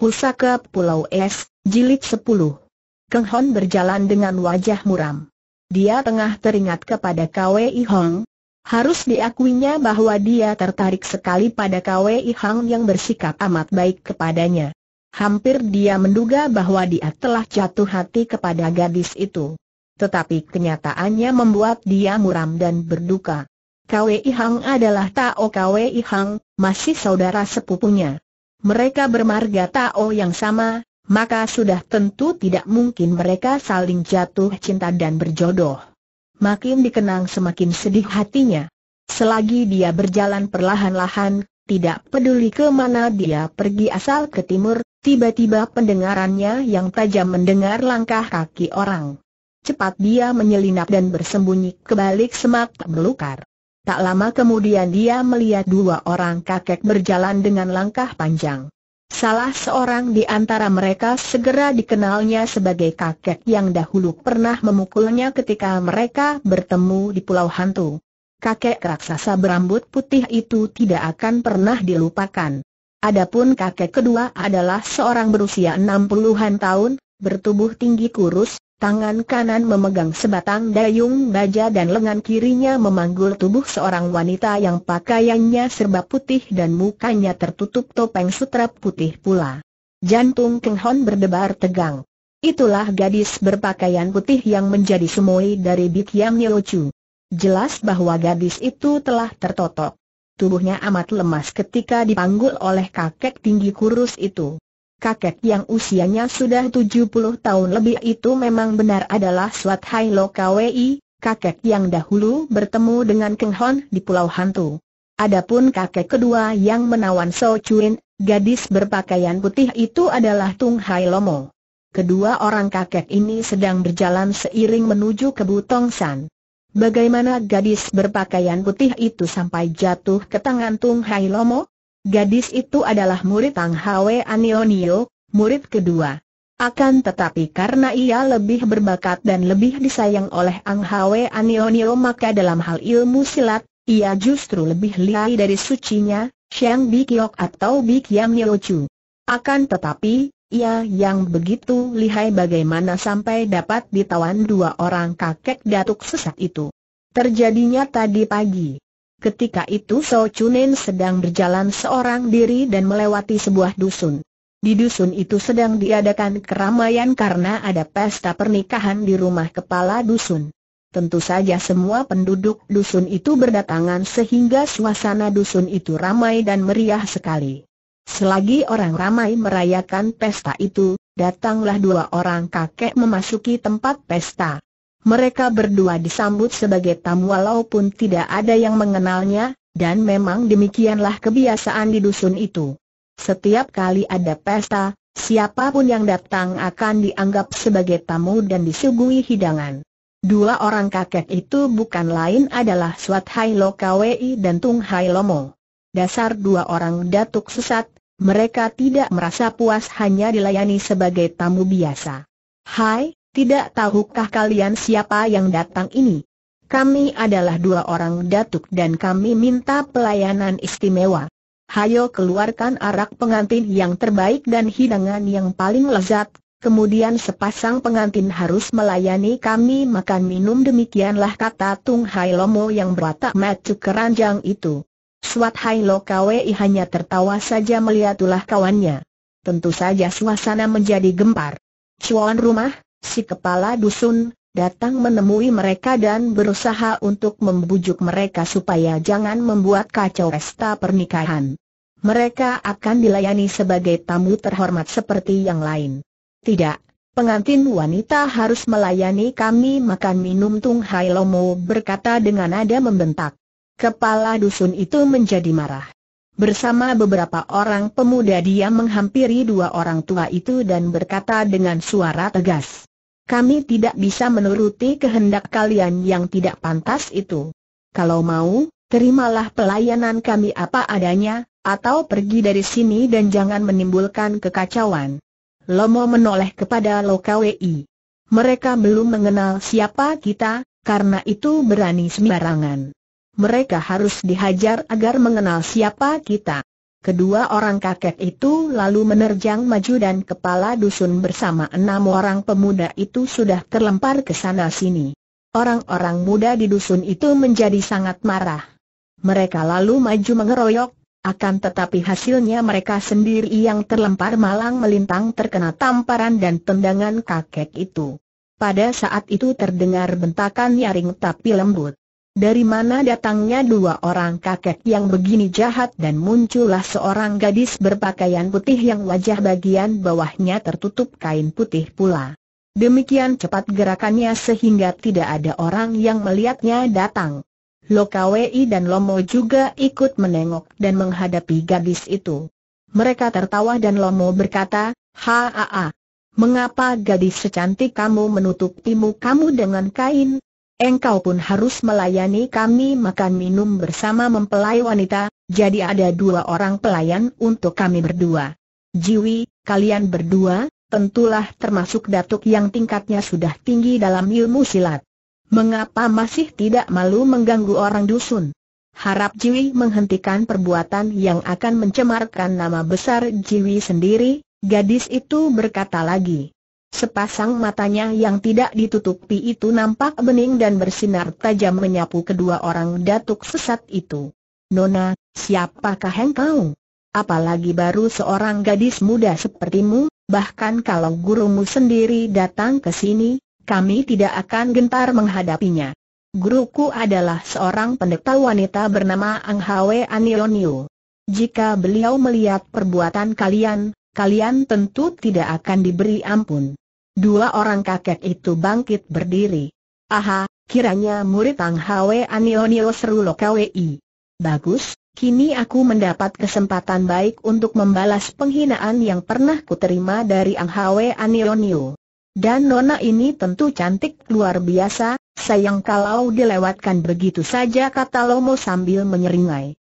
Pusaka Pulau Es, Jilid 10 Keng Hon berjalan dengan wajah muram. Dia tengah teringat kepada Kwei Hong. Harus diakuinya bahwa dia tertarik sekali pada Kwei Hong yang bersikap amat baik kepadanya. Hampir dia menduga bahwa dia telah jatuh hati kepada gadis itu. Tetapi kenyataannya membuat dia muram dan berduka. Kwei Hong adalah Tao Kwei Hong, masih saudara sepupunya mereka bermarga Tao yang sama, maka sudah tentu tidak mungkin mereka saling jatuh cinta dan berjodoh. Makin dikenang semakin sedih hatinya. Selagi dia berjalan perlahan-lahan, tidak peduli ke mana dia pergi asal ke timur, tiba-tiba pendengarannya yang tajam mendengar langkah kaki orang. Cepat dia menyelinap dan bersembunyi ke balik semak belukar. Tak lama kemudian dia melihat dua orang kakek berjalan dengan langkah panjang. Salah seorang di antara mereka segera dikenalnya sebagai kakek yang dahulu pernah memukulnya ketika mereka bertemu di Pulau Hantu. Kakek raksasa berambut putih itu tidak akan pernah dilupakan. Adapun kakek kedua adalah seorang berusia 60-an tahun, bertubuh tinggi kurus, Tangan kanan memegang sebatang dayung baja dan lengan kirinya memanggul tubuh seorang wanita yang pakaiannya serba putih dan mukanya tertutup topeng sutra putih pula. Jantung Keng Hon berdebar tegang. Itulah gadis berpakaian putih yang menjadi sumoi dari Bik Yam Chu. Jelas bahwa gadis itu telah tertotok. Tubuhnya amat lemas ketika dipanggul oleh kakek tinggi kurus itu kakek yang usianya sudah 70 tahun lebih itu memang benar adalah Swat Hai Lo kakek yang dahulu bertemu dengan Keng Hon di Pulau Hantu. Adapun kakek kedua yang menawan So Chuin, gadis berpakaian putih itu adalah Tung Hai Lomo. Kedua orang kakek ini sedang berjalan seiring menuju ke Butong San. Bagaimana gadis berpakaian putih itu sampai jatuh ke tangan Tung Hai Lomo? Gadis itu adalah murid Tang Hwe Anionio, murid kedua. Akan tetapi karena ia lebih berbakat dan lebih disayang oleh Ang Hwe Anionio maka dalam hal ilmu silat, ia justru lebih lihai dari sucinya, Xiang Bikiok atau Bikiam Chu. Akan tetapi, ia yang begitu lihai bagaimana sampai dapat ditawan dua orang kakek datuk sesat itu. Terjadinya tadi pagi. Ketika itu So Chunin sedang berjalan seorang diri dan melewati sebuah dusun. Di dusun itu sedang diadakan keramaian karena ada pesta pernikahan di rumah kepala dusun. Tentu saja semua penduduk dusun itu berdatangan sehingga suasana dusun itu ramai dan meriah sekali. Selagi orang ramai merayakan pesta itu, datanglah dua orang kakek memasuki tempat pesta. Mereka berdua disambut sebagai tamu walaupun tidak ada yang mengenalnya, dan memang demikianlah kebiasaan di dusun itu. Setiap kali ada pesta, siapa pun yang datang akan dianggap sebagai tamu dan disuguhi hidangan. Dua orang kakek itu bukan lain adalah Swat Hai Lo dan Tung Hai Lomo. Dasar dua orang datuk sesat, mereka tidak merasa puas hanya dilayani sebagai tamu biasa. Hai, tidak tahukah kalian siapa yang datang ini? Kami adalah dua orang datuk dan kami minta pelayanan istimewa. Hayo keluarkan arak pengantin yang terbaik dan hidangan yang paling lezat, kemudian sepasang pengantin harus melayani kami makan minum demikianlah kata Tung Hai Lomo yang berwatak macu keranjang itu. Suat Hai Lo Kwei hanya tertawa saja melihat ulah kawannya. Tentu saja suasana menjadi gempar. Cuan rumah, si kepala dusun, datang menemui mereka dan berusaha untuk membujuk mereka supaya jangan membuat kacau pesta pernikahan. Mereka akan dilayani sebagai tamu terhormat seperti yang lain. Tidak, pengantin wanita harus melayani kami makan minum Tung Hai Lomo berkata dengan nada membentak. Kepala dusun itu menjadi marah. Bersama beberapa orang pemuda dia menghampiri dua orang tua itu dan berkata dengan suara tegas. Kami tidak bisa menuruti kehendak kalian yang tidak pantas itu. Kalau mau, terimalah pelayanan kami apa adanya, atau pergi dari sini dan jangan menimbulkan kekacauan. Lomo menoleh kepada Lokawei. Mereka belum mengenal siapa kita, karena itu berani sembarangan. Mereka harus dihajar agar mengenal siapa kita. Kedua orang kakek itu lalu menerjang maju dan kepala dusun bersama enam orang pemuda itu sudah terlempar ke sana sini. Orang-orang muda di dusun itu menjadi sangat marah. Mereka lalu maju mengeroyok, akan tetapi hasilnya mereka sendiri yang terlempar malang melintang terkena tamparan dan tendangan kakek itu. Pada saat itu terdengar bentakan nyaring tapi lembut. Dari mana datangnya dua orang kakek yang begini jahat dan muncullah seorang gadis berpakaian putih yang wajah bagian bawahnya tertutup kain putih pula. Demikian cepat gerakannya sehingga tidak ada orang yang melihatnya datang. Lokawei dan Lomo juga ikut menengok dan menghadapi gadis itu. Mereka tertawa dan Lomo berkata, Haa, mengapa gadis secantik kamu menutupi mukamu dengan kain? Engkau pun harus melayani kami makan minum bersama mempelai wanita, jadi ada dua orang pelayan untuk kami berdua. Jiwi, kalian berdua, tentulah termasuk datuk yang tingkatnya sudah tinggi dalam ilmu silat. Mengapa masih tidak malu mengganggu orang dusun? Harap Jiwi menghentikan perbuatan yang akan mencemarkan nama besar Jiwi sendiri, gadis itu berkata lagi. Sepasang matanya yang tidak ditutupi itu nampak bening dan bersinar tajam menyapu kedua orang datuk sesat itu. Nona, siapakah engkau? Apalagi baru seorang gadis muda sepertimu, bahkan kalau gurumu sendiri datang ke sini, kami tidak akan gentar menghadapinya. Guruku adalah seorang pendeta wanita bernama Ang Hwe Anionio. Jika beliau melihat perbuatan kalian, kalian tentu tidak akan diberi ampun. Dua orang kakek itu bangkit berdiri. Aha, kiranya murid Tang Hwe Anionio seru Lokawei. Bagus, kini aku mendapat kesempatan baik untuk membalas penghinaan yang pernah kuterima dari Ang Hwe Anionio. Dan nona ini tentu cantik luar biasa, sayang kalau dilewatkan begitu saja kata Lomo sambil menyeringai.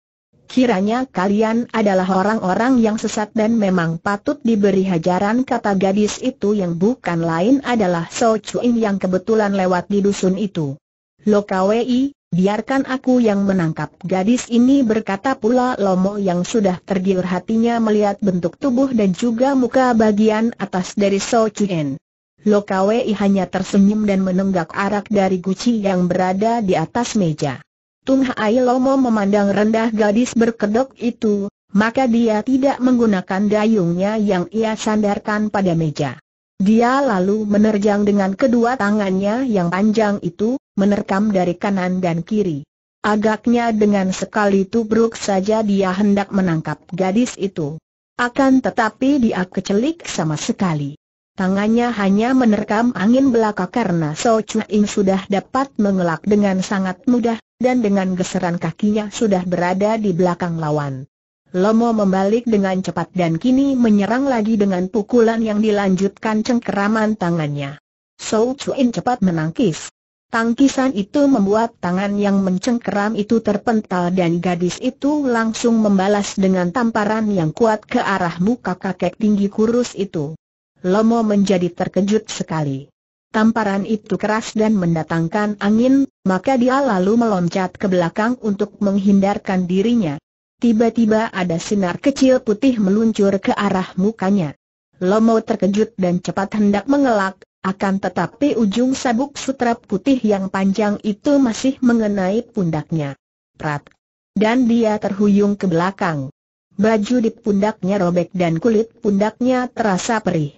Kiranya kalian adalah orang-orang yang sesat dan memang patut diberi hajaran kata gadis itu yang bukan lain adalah So Chuin yang kebetulan lewat di dusun itu. Lokawei, biarkan aku yang menangkap gadis ini berkata pula Lomo yang sudah tergiur hatinya melihat bentuk tubuh dan juga muka bagian atas dari So Chuin. Lokawei hanya tersenyum dan menenggak arak dari guci yang berada di atas meja. Tung Hai Lomo memandang rendah gadis berkedok itu, maka dia tidak menggunakan dayungnya yang ia sandarkan pada meja. Dia lalu menerjang dengan kedua tangannya yang panjang itu, menerkam dari kanan dan kiri. Agaknya dengan sekali tubruk saja dia hendak menangkap gadis itu. Akan tetapi dia kecelik sama sekali. Tangannya hanya menerkam angin belaka karena So Chuing sudah dapat mengelak dengan sangat mudah, dan dengan geseran kakinya sudah berada di belakang lawan. Lomo membalik dengan cepat dan kini menyerang lagi dengan pukulan yang dilanjutkan cengkeraman tangannya. So Chuin cepat menangkis. Tangkisan itu membuat tangan yang mencengkeram itu terpental dan gadis itu langsung membalas dengan tamparan yang kuat ke arah muka kakek tinggi kurus itu. Lomo menjadi terkejut sekali. Tamparan itu keras dan mendatangkan angin, maka dia lalu meloncat ke belakang untuk menghindarkan dirinya. Tiba-tiba ada sinar kecil putih meluncur ke arah mukanya. Lomo terkejut dan cepat hendak mengelak, akan tetapi ujung sabuk sutra putih yang panjang itu masih mengenai pundaknya. Prat. Dan dia terhuyung ke belakang. Baju di pundaknya robek dan kulit pundaknya terasa perih.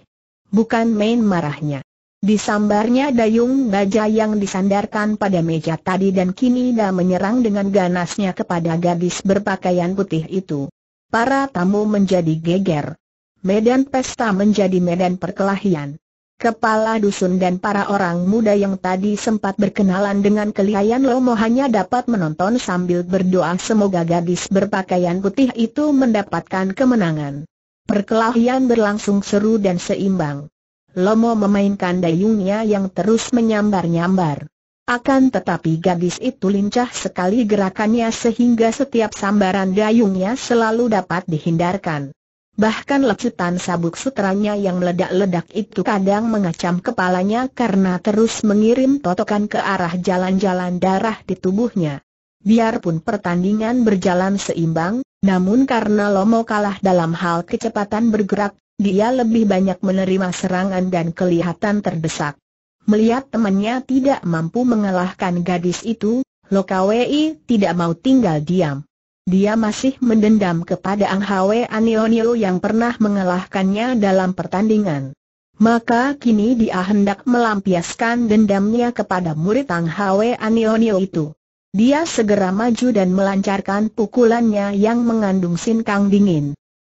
Bukan main marahnya. Disambarnya dayung baja yang disandarkan pada meja tadi dan kini dah menyerang dengan ganasnya kepada gadis berpakaian putih itu. Para tamu menjadi geger. Medan pesta menjadi medan perkelahian. Kepala dusun dan para orang muda yang tadi sempat berkenalan dengan kelihayan Lomo hanya dapat menonton sambil berdoa semoga gadis berpakaian putih itu mendapatkan kemenangan. Perkelahian berlangsung seru dan seimbang. Lomo memainkan dayungnya yang terus menyambar-nyambar. Akan tetapi gadis itu lincah sekali gerakannya sehingga setiap sambaran dayungnya selalu dapat dihindarkan. Bahkan lecutan sabuk sutranya yang meledak-ledak itu kadang mengacam kepalanya karena terus mengirim totokan ke arah jalan-jalan darah di tubuhnya. Biarpun pertandingan berjalan seimbang, namun karena Lomo kalah dalam hal kecepatan bergerak, dia lebih banyak menerima serangan dan kelihatan terdesak. Melihat temannya tidak mampu mengalahkan gadis itu, Lokawei tidak mau tinggal diam. Dia masih mendendam kepada Ang Hwe Anionio yang pernah mengalahkannya dalam pertandingan. Maka kini dia hendak melampiaskan dendamnya kepada murid Ang Hwe Anionio itu. Dia segera maju dan melancarkan pukulannya yang mengandung sinkang dingin.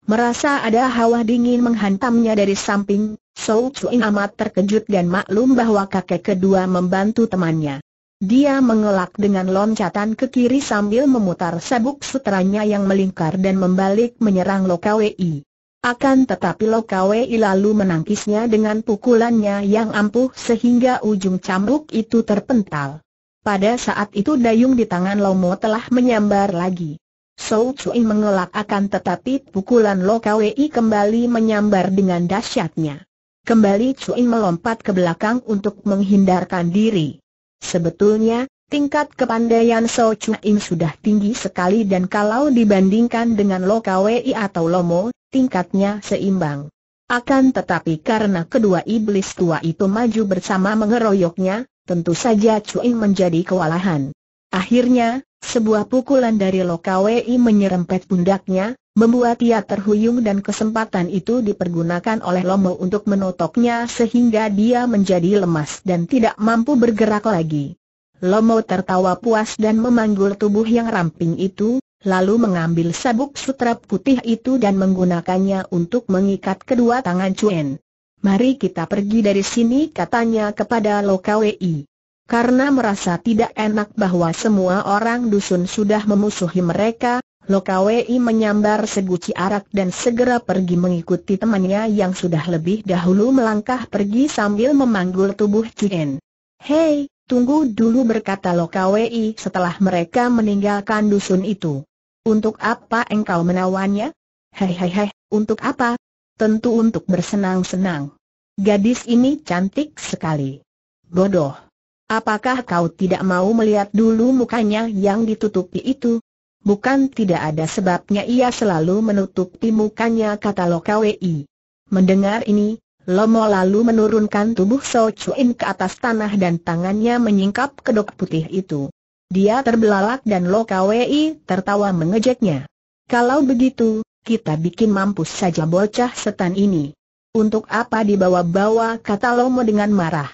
Merasa ada hawa dingin menghantamnya dari samping, Sou Chuin amat terkejut dan maklum bahwa kakek kedua membantu temannya. Dia mengelak dengan loncatan ke kiri sambil memutar sabuk sutranya yang melingkar dan membalik menyerang Lokawei. Akan tetapi Lokawei lalu menangkisnya dengan pukulannya yang ampuh sehingga ujung cambuk itu terpental. Pada saat itu dayung di tangan Lomo telah menyambar lagi. Sou Cui mengelak akan tetapi pukulan Lo Kwei kembali menyambar dengan dahsyatnya. Kembali Cui melompat ke belakang untuk menghindarkan diri. Sebetulnya, tingkat kepandaian Sou Cui sudah tinggi sekali dan kalau dibandingkan dengan Lo Kwei atau Lomo, tingkatnya seimbang. Akan tetapi karena kedua iblis tua itu maju bersama mengeroyoknya, tentu saja Cui menjadi kewalahan. Akhirnya, sebuah pukulan dari Lokawei menyerempet pundaknya, membuat ia terhuyung dan kesempatan itu dipergunakan oleh Lomo untuk menotoknya sehingga dia menjadi lemas dan tidak mampu bergerak lagi. Lomo tertawa puas dan memanggul tubuh yang ramping itu, lalu mengambil sabuk sutra putih itu dan menggunakannya untuk mengikat kedua tangan Cuen. Mari kita pergi dari sini katanya kepada Lokawei. Karena merasa tidak enak bahwa semua orang dusun sudah memusuhi mereka, Lokawei menyambar seguci arak dan segera pergi mengikuti temannya yang sudah lebih dahulu melangkah pergi sambil memanggul tubuh Cuen. Hei, tunggu dulu berkata Lokawei setelah mereka meninggalkan dusun itu. Untuk apa engkau menawannya? Hei hei hei, untuk apa? tentu untuk bersenang-senang. Gadis ini cantik sekali. Bodoh. Apakah kau tidak mau melihat dulu mukanya yang ditutupi itu? Bukan tidak ada sebabnya ia selalu menutupi mukanya kata Lokawei. Mendengar ini, Lomo lalu menurunkan tubuh So Chuin ke atas tanah dan tangannya menyingkap kedok putih itu. Dia terbelalak dan Lokawei tertawa mengejeknya. Kalau begitu, kita bikin mampus saja bocah setan ini. Untuk apa dibawa-bawa kata Lomo dengan marah.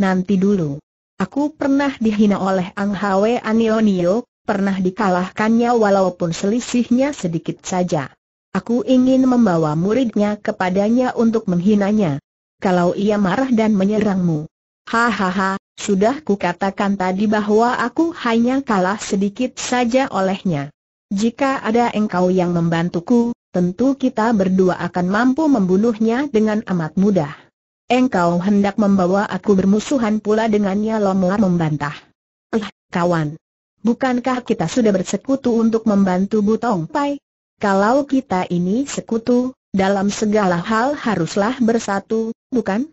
Nanti dulu. Aku pernah dihina oleh Ang Hwe Anionio, pernah dikalahkannya walaupun selisihnya sedikit saja. Aku ingin membawa muridnya kepadanya untuk menghinanya. Kalau ia marah dan menyerangmu. Hahaha, sudah kukatakan tadi bahwa aku hanya kalah sedikit saja olehnya. Jika ada engkau yang membantuku, tentu kita berdua akan mampu membunuhnya dengan amat mudah. Engkau hendak membawa aku bermusuhan pula dengannya Lomor membantah. Eh, kawan. Bukankah kita sudah bersekutu untuk membantu Butong Pai? Kalau kita ini sekutu, dalam segala hal haruslah bersatu, bukan?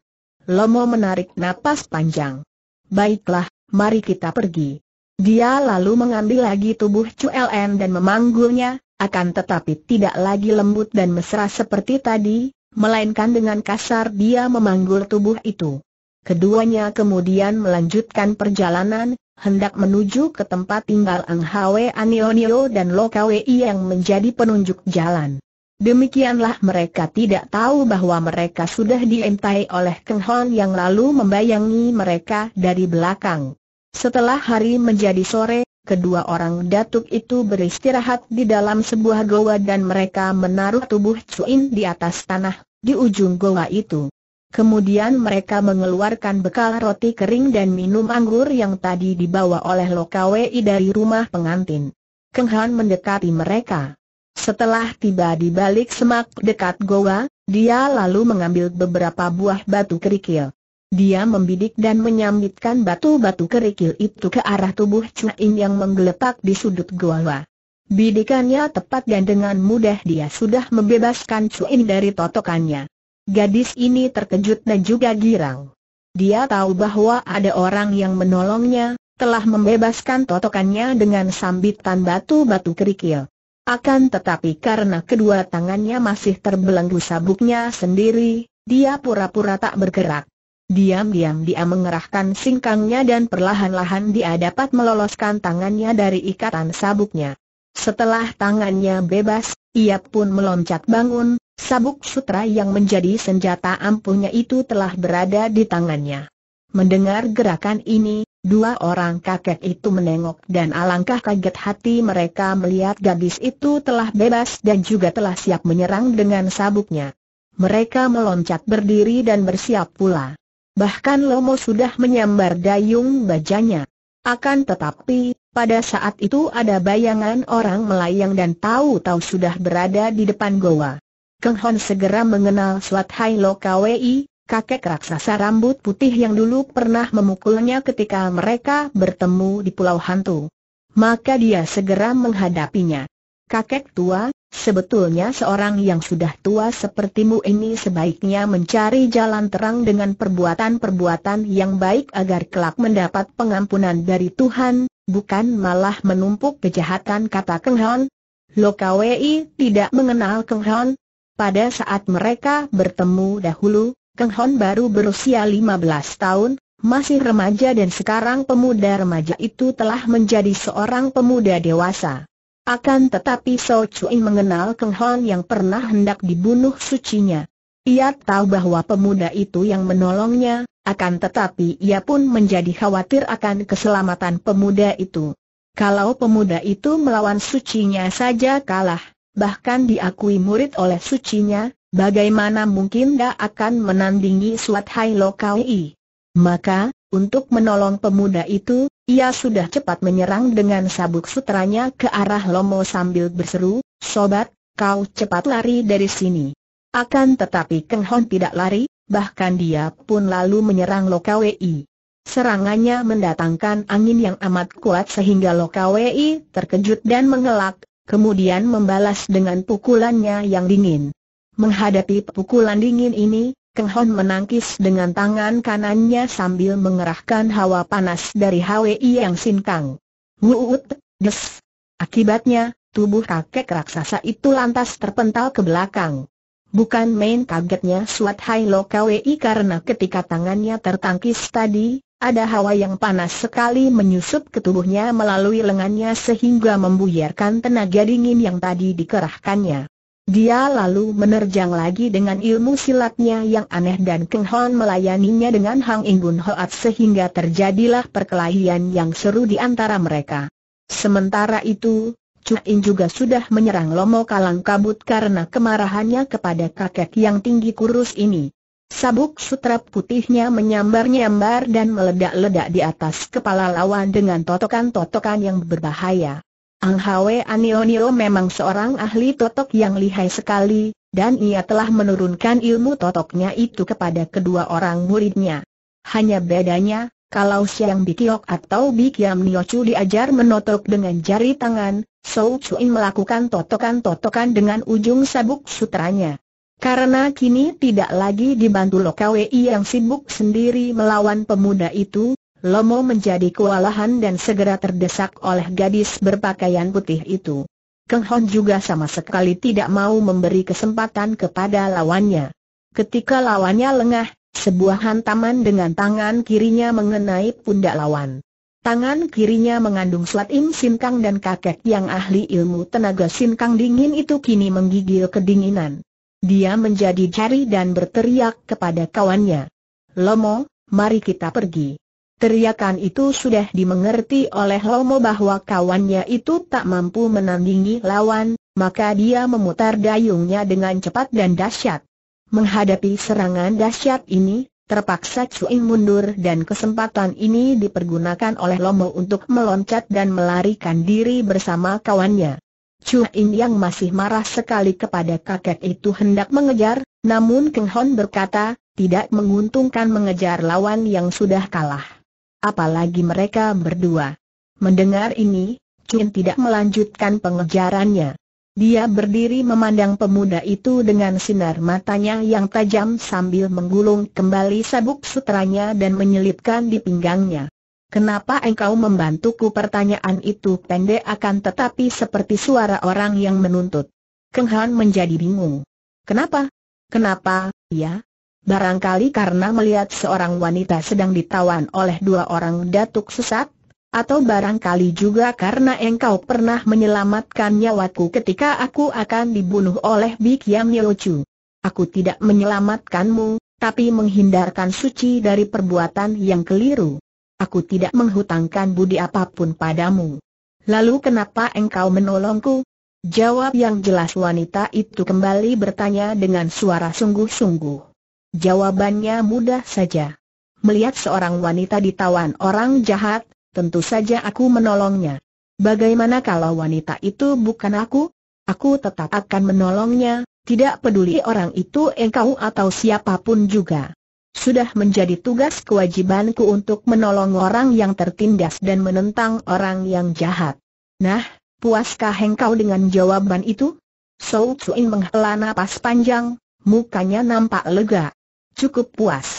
Lomo menarik napas panjang. Baiklah, mari kita pergi. Dia lalu mengambil lagi tubuh Chu Ln dan memanggulnya, akan tetapi tidak lagi lembut dan mesra seperti tadi, melainkan dengan kasar dia memanggul tubuh itu. Keduanya kemudian melanjutkan perjalanan, hendak menuju ke tempat tinggal Ang Hwe Anionio dan Lokawei yang menjadi penunjuk jalan. Demikianlah mereka tidak tahu bahwa mereka sudah dientai oleh Keng Hon yang lalu membayangi mereka dari belakang. Setelah hari menjadi sore, kedua orang datuk itu beristirahat di dalam sebuah goa dan mereka menaruh tubuh Cuin di atas tanah, di ujung goa itu. Kemudian mereka mengeluarkan bekal roti kering dan minum anggur yang tadi dibawa oleh Lokawei dari rumah pengantin. Keng Han mendekati mereka. Setelah tiba di balik semak dekat goa, dia lalu mengambil beberapa buah batu kerikil. Dia membidik dan menyambitkan batu-batu kerikil itu ke arah tubuh Cuin yang menggeletak di sudut gua. Bidikannya tepat dan dengan mudah dia sudah membebaskan Cuin dari totokannya. Gadis ini terkejut dan juga girang. Dia tahu bahwa ada orang yang menolongnya, telah membebaskan totokannya dengan sambitan batu-batu kerikil. Akan tetapi karena kedua tangannya masih terbelenggu sabuknya sendiri, dia pura-pura tak bergerak. Diam-diam dia mengerahkan singkangnya dan perlahan-lahan dia dapat meloloskan tangannya dari ikatan sabuknya. Setelah tangannya bebas, ia pun meloncat bangun, sabuk sutra yang menjadi senjata ampuhnya itu telah berada di tangannya. Mendengar gerakan ini, Dua orang kakek itu menengok dan alangkah kaget hati mereka melihat gadis itu telah bebas dan juga telah siap menyerang dengan sabuknya. Mereka meloncat berdiri dan bersiap pula. Bahkan Lomo sudah menyambar dayung bajanya. Akan tetapi, pada saat itu ada bayangan orang melayang dan tahu-tahu sudah berada di depan goa. Keng Hon segera mengenal Suat Hai Lo Kwei, kakek raksasa rambut putih yang dulu pernah memukulnya ketika mereka bertemu di Pulau Hantu. Maka dia segera menghadapinya. Kakek tua, sebetulnya seorang yang sudah tua sepertimu ini sebaiknya mencari jalan terang dengan perbuatan-perbuatan yang baik agar kelak mendapat pengampunan dari Tuhan, bukan malah menumpuk kejahatan kata Keng Hon. Lokawei tidak mengenal Keng Hon. Pada saat mereka bertemu dahulu, Keng Hon baru berusia 15 tahun, masih remaja dan sekarang pemuda remaja itu telah menjadi seorang pemuda dewasa. Akan tetapi So Cui mengenal Keng Hon yang pernah hendak dibunuh sucinya. Ia tahu bahwa pemuda itu yang menolongnya, akan tetapi ia pun menjadi khawatir akan keselamatan pemuda itu. Kalau pemuda itu melawan sucinya saja kalah, bahkan diakui murid oleh sucinya, bagaimana mungkin dia akan menandingi Suat Hai Lokai? Maka, untuk menolong pemuda itu, ia sudah cepat menyerang dengan sabuk sutranya ke arah Lomo sambil berseru, Sobat, kau cepat lari dari sini. Akan tetapi Keng Hon tidak lari, bahkan dia pun lalu menyerang Lokawei. Serangannya mendatangkan angin yang amat kuat sehingga Lokawei terkejut dan mengelak, kemudian membalas dengan pukulannya yang dingin. Menghadapi pukulan dingin ini, Keng Hon menangkis dengan tangan kanannya sambil mengerahkan hawa panas dari HWI yang sinkang. Wuut, des. Akibatnya, tubuh kakek raksasa itu lantas terpental ke belakang. Bukan main kagetnya Suat Hai Lo KWI karena ketika tangannya tertangkis tadi, ada hawa yang panas sekali menyusup ke tubuhnya melalui lengannya sehingga membuyarkan tenaga dingin yang tadi dikerahkannya. Dia lalu menerjang lagi dengan ilmu silatnya yang aneh dan Keng Hon melayaninya dengan Hang Ingun Hoat sehingga terjadilah perkelahian yang seru di antara mereka. Sementara itu, Chu In juga sudah menyerang Lomo Kalang Kabut karena kemarahannya kepada kakek yang tinggi kurus ini. Sabuk sutra putihnya menyambar-nyambar dan meledak-ledak di atas kepala lawan dengan totokan-totokan yang berbahaya. Ang Hwe Anionio memang seorang ahli totok yang lihai sekali, dan ia telah menurunkan ilmu totoknya itu kepada kedua orang muridnya. Hanya bedanya, kalau Siang Bikiok atau Bikiam Niochu diajar menotok dengan jari tangan, Sou Chuin melakukan totokan-totokan dengan ujung sabuk sutranya. Karena kini tidak lagi dibantu Lokawei yang sibuk sendiri melawan pemuda itu, Lomo menjadi kewalahan dan segera terdesak oleh gadis berpakaian putih itu. Keng Hon juga sama sekali tidak mau memberi kesempatan kepada lawannya. Ketika lawannya lengah, sebuah hantaman dengan tangan kirinya mengenai pundak lawan. Tangan kirinya mengandung suat im sinkang dan kakek yang ahli ilmu tenaga sinkang dingin itu kini menggigil kedinginan. Dia menjadi cari dan berteriak kepada kawannya. Lomo, mari kita pergi. Teriakan itu sudah dimengerti oleh Lomo bahwa kawannya itu tak mampu menandingi lawan, maka dia memutar dayungnya dengan cepat dan dahsyat. Menghadapi serangan dahsyat ini, terpaksa Cuing mundur dan kesempatan ini dipergunakan oleh Lomo untuk meloncat dan melarikan diri bersama kawannya. Cuing yang masih marah sekali kepada kakek itu hendak mengejar, namun Keng Hon berkata, tidak menguntungkan mengejar lawan yang sudah kalah apalagi mereka berdua. Mendengar ini, Chin tidak melanjutkan pengejarannya. Dia berdiri memandang pemuda itu dengan sinar matanya yang tajam sambil menggulung kembali sabuk sutranya dan menyelipkan di pinggangnya. Kenapa engkau membantuku pertanyaan itu pendek akan tetapi seperti suara orang yang menuntut. Keng Han menjadi bingung. Kenapa? Kenapa, ya? Barangkali karena melihat seorang wanita sedang ditawan oleh dua orang datuk sesat? Atau barangkali juga karena engkau pernah menyelamatkan nyawaku ketika aku akan dibunuh oleh Bik Yam Yochu. Aku tidak menyelamatkanmu, tapi menghindarkan suci dari perbuatan yang keliru. Aku tidak menghutangkan budi apa pun padamu. Lalu kenapa engkau menolongku? Jawab yang jelas wanita itu kembali bertanya dengan suara sungguh-sungguh. Jawabannya mudah saja. Melihat seorang wanita ditawan orang jahat, tentu saja aku menolongnya. Bagaimana kalau wanita itu bukan aku? Aku tetap akan menolongnya, tidak peduli orang itu engkau atau siapa pun juga. Sudah menjadi tugas kewajibanku untuk menolong orang yang tertindas dan menentang orang yang jahat. Nah, puaskah engkau dengan jawaban itu? Sou Tsuin menghela napas panjang, mukanya nampak lega cukup puas.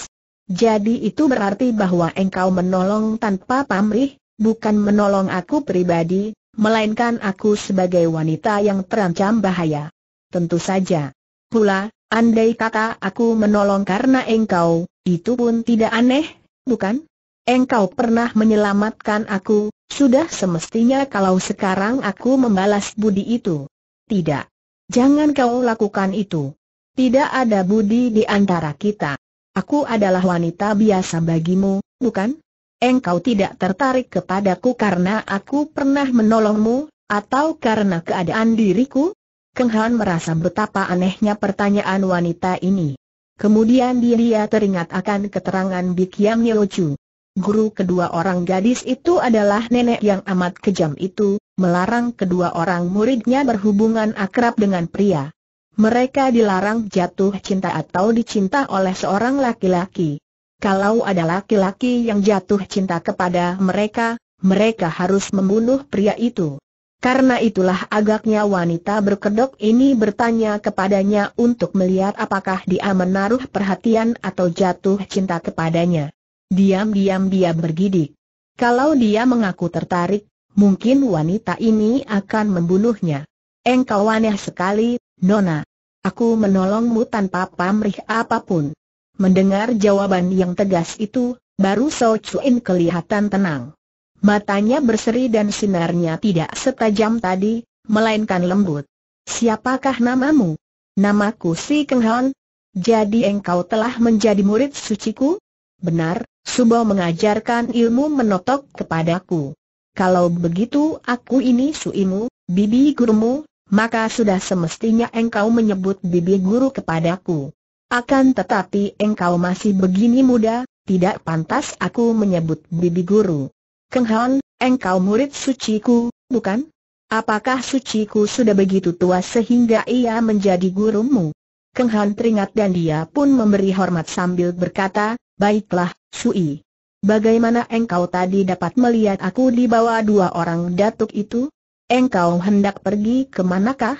Jadi itu berarti bahwa engkau menolong tanpa pamrih, bukan menolong aku pribadi, melainkan aku sebagai wanita yang terancam bahaya. Tentu saja. Pula, andai kata aku menolong karena engkau, itu pun tidak aneh, bukan? Engkau pernah menyelamatkan aku, sudah semestinya kalau sekarang aku membalas budi itu. Tidak. Jangan kau lakukan itu. Tidak ada budi di antara kita. Aku adalah wanita biasa bagimu, bukan? Engkau tidak tertarik kepadaku karena aku pernah menolongmu, atau karena keadaan diriku? Keng Han merasa betapa anehnya pertanyaan wanita ini. Kemudian dia teringat akan keterangan Bik Yang Yeochu. Guru kedua orang gadis itu adalah nenek yang amat kejam itu, melarang kedua orang muridnya berhubungan akrab dengan pria. Mereka dilarang jatuh cinta atau dicinta oleh seorang laki-laki. Kalau ada laki-laki yang jatuh cinta kepada mereka, mereka harus membunuh pria itu. Karena itulah agaknya wanita berkedok ini bertanya kepadanya untuk melihat apakah dia menaruh perhatian atau jatuh cinta kepadanya. Diam-diam dia bergidik. Kalau dia mengaku tertarik, mungkin wanita ini akan membunuhnya. Engkau aneh sekali, Nona. Aku menolongmu tanpa pamrih apa pun. Mendengar jawaban yang tegas itu, baru So Chuin kelihatan tenang. Matanya berseri dan sinarnya tidak setajam tadi, melainkan lembut. Siapakah namamu? Namaku Si Keng Hon. Jadi engkau telah menjadi murid suciku? Benar, Subo mengajarkan ilmu menotok kepadaku. Kalau begitu aku ini suimu, bibi gurumu, maka sudah semestinya engkau menyebut bibi guru kepadaku. Akan tetapi engkau masih begini muda, tidak pantas aku menyebut bibi guru. Keng Hon, engkau murid suciku, bukan? Apakah suciku sudah begitu tua sehingga ia menjadi gurumu? Keng Han teringat dan dia pun memberi hormat sambil berkata, Baiklah, Sui. Bagaimana engkau tadi dapat melihat aku di bawah dua orang datuk itu? Engkau hendak pergi ke manakah?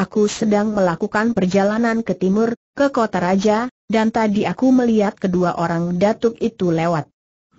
Aku sedang melakukan perjalanan ke timur, ke kota raja, dan tadi aku melihat kedua orang datuk itu lewat.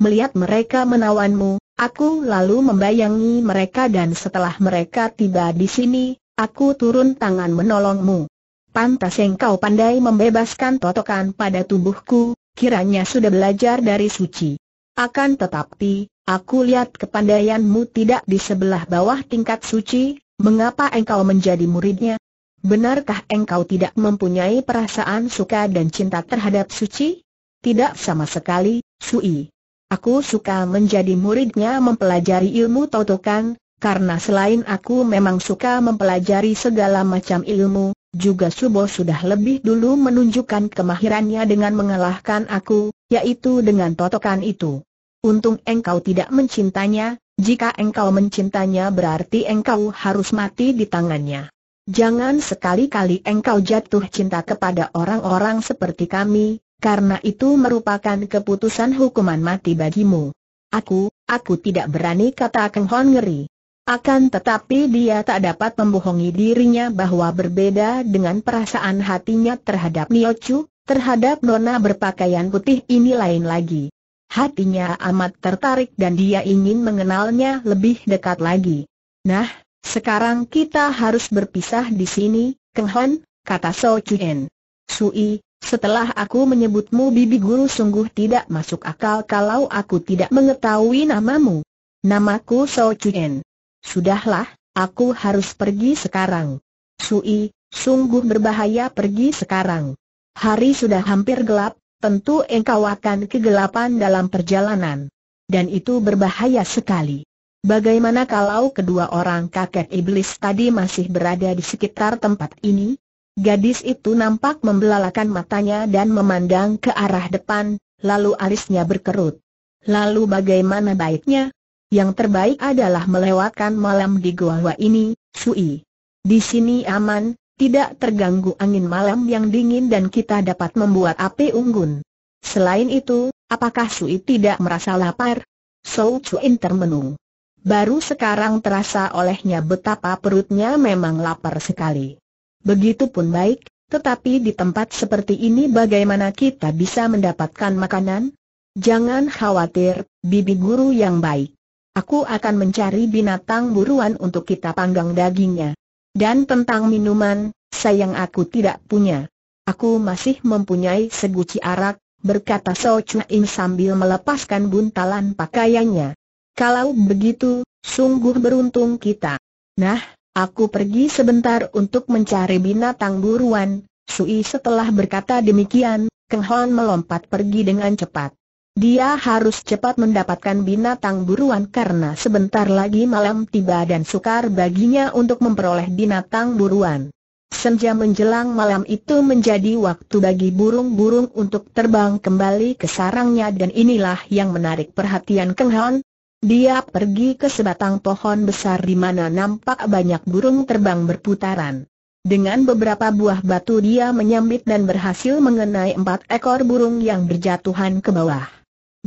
Melihat mereka menawanmu, aku lalu membayangi mereka dan setelah mereka tiba di sini, aku turun tangan menolongmu. Pantas engkau pandai membebaskan totokan pada tubuhku, kiranya sudah belajar dari suci. Akan tetapi, Aku lihat kepandaianmu tidak di sebelah bawah tingkat suci, mengapa engkau menjadi muridnya? Benarkah engkau tidak mempunyai perasaan suka dan cinta terhadap suci? Tidak sama sekali, Sui. Aku suka menjadi muridnya mempelajari ilmu totokan, karena selain aku memang suka mempelajari segala macam ilmu, juga Subo sudah lebih dulu menunjukkan kemahirannya dengan mengalahkan aku, yaitu dengan totokan itu. Untung engkau tidak mencintanya, jika engkau mencintanya berarti engkau harus mati di tangannya. Jangan sekali-kali engkau jatuh cinta kepada orang-orang seperti kami, karena itu merupakan keputusan hukuman mati bagimu. Aku, aku tidak berani kata Keng Hon ngeri. Akan tetapi dia tak dapat membohongi dirinya bahwa berbeda dengan perasaan hatinya terhadap Niochu, terhadap nona berpakaian putih ini lain lagi. Hatinya amat tertarik dan dia ingin mengenalnya lebih dekat lagi. Nah, sekarang kita harus berpisah di sini, Keng Hon, kata So Chuen. Sui, setelah aku menyebutmu bibi guru sungguh tidak masuk akal kalau aku tidak mengetahui namamu. Namaku So Chuen. Sudahlah, aku harus pergi sekarang. Sui, sungguh berbahaya pergi sekarang. Hari sudah hampir gelap, tentu engkau akan kegelapan dalam perjalanan. Dan itu berbahaya sekali. Bagaimana kalau kedua orang kakek iblis tadi masih berada di sekitar tempat ini? Gadis itu nampak membelalakan matanya dan memandang ke arah depan, lalu alisnya berkerut. Lalu bagaimana baiknya? Yang terbaik adalah melewatkan malam di gua ini, Sui. Di sini aman, tidak terganggu angin malam yang dingin dan kita dapat membuat api unggun. Selain itu, apakah Sui tidak merasa lapar? Sou Chuin termenung. Baru sekarang terasa olehnya betapa perutnya memang lapar sekali. Begitupun baik, tetapi di tempat seperti ini bagaimana kita bisa mendapatkan makanan? Jangan khawatir, bibi guru yang baik. Aku akan mencari binatang buruan untuk kita panggang dagingnya. Dan tentang minuman, sayang aku tidak punya. Aku masih mempunyai seguci arak, berkata So Chuin sambil melepaskan buntalan pakaiannya. Kalau begitu, sungguh beruntung kita. Nah, aku pergi sebentar untuk mencari binatang buruan. Sui setelah berkata demikian, Keng Hon melompat pergi dengan cepat. Dia harus cepat mendapatkan binatang buruan karena sebentar lagi malam tiba dan sukar baginya untuk memperoleh binatang buruan. Senja menjelang malam itu menjadi waktu bagi burung-burung untuk terbang kembali ke sarangnya dan inilah yang menarik perhatian Keng Hon. Dia pergi ke sebatang pohon besar di mana nampak banyak burung terbang berputaran. Dengan beberapa buah batu dia menyambit dan berhasil mengenai empat ekor burung yang berjatuhan ke bawah.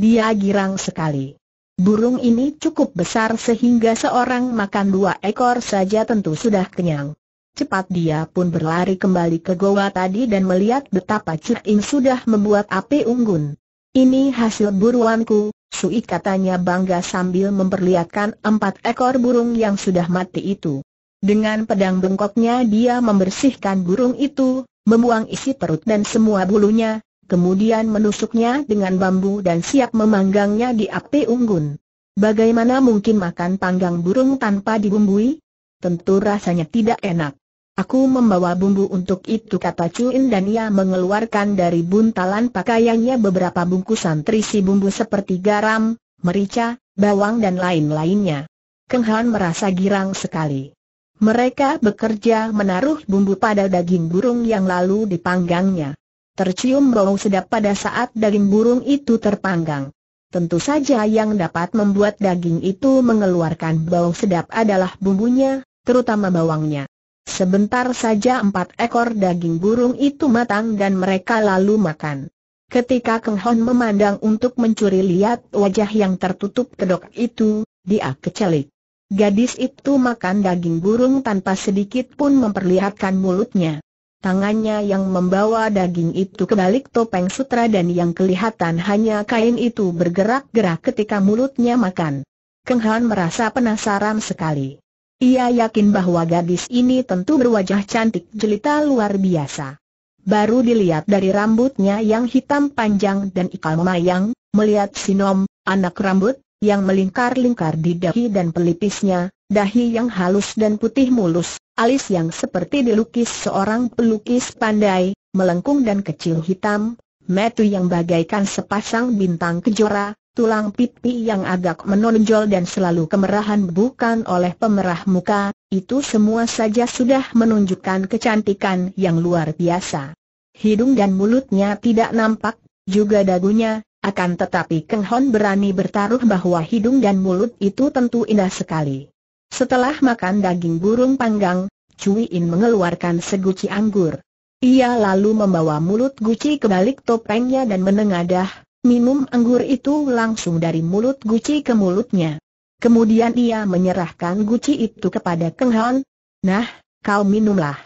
Dia girang sekali. Burung ini cukup besar sehingga seorang makan dua ekor saja tentu sudah kenyang. Cepat dia pun berlari kembali ke goa tadi dan melihat betapa Cing sudah membuat api unggun. Ini hasil buruanku, Sui katanya bangga sambil memperlihatkan empat ekor burung yang sudah mati itu. Dengan pedang bengkoknya dia membersihkan burung itu, membuang isi perut dan semua bulunya, kemudian menusuknya dengan bambu dan siap memanggangnya di api unggun. Bagaimana mungkin makan panggang burung tanpa dibumbui? Tentu rasanya tidak enak. Aku membawa bumbu untuk itu kata Cuin dan ia mengeluarkan dari buntalan pakaiannya beberapa bungkusan terisi bumbu seperti garam, merica, bawang dan lain-lainnya. Keng Han merasa girang sekali. Mereka bekerja menaruh bumbu pada daging burung yang lalu dipanggangnya. Tercium bau sedap pada saat daging burung itu terpanggang. Tentu saja yang dapat membuat daging itu mengeluarkan bau sedap adalah bumbunya, terutama bawangnya. Sebentar saja empat ekor daging burung itu matang dan mereka lalu makan. Ketika Keng Hon memandang untuk mencuri lihat wajah yang tertutup kedok itu, dia kecelik. Gadis itu makan daging burung tanpa sedikit pun memperlihatkan mulutnya. Tangannya yang membawa daging itu kebalik topeng sutra dan yang kelihatan hanya kain itu bergerak-gerak ketika mulutnya makan. Keng Han merasa penasaran sekali. Ia yakin bahwa gadis ini tentu berwajah cantik jelita luar biasa. Baru dilihat dari rambutnya yang hitam panjang dan ikal memayang, melihat sinom, anak rambut, yang melingkar-lingkar di dahi dan pelipisnya, dahi yang halus dan putih mulus, alis yang seperti dilukis seorang pelukis pandai, melengkung dan kecil hitam, metu yang bagaikan sepasang bintang kejora, tulang pipi yang agak menonjol dan selalu kemerahan bukan oleh pemerah muka, itu semua saja sudah menunjukkan kecantikan yang luar biasa. Hidung dan mulutnya tidak nampak, juga dagunya, akan tetapi Keng Hon berani bertaruh bahwa hidung dan mulut itu tentu indah sekali. Setelah makan daging burung panggang, Cui In mengeluarkan seguci anggur. Ia lalu membawa mulut Guci ke balik topengnya dan menengadah, minum anggur itu langsung dari mulut Guci ke mulutnya. Kemudian ia menyerahkan Guci itu kepada Keng Hon. Nah, kau minumlah.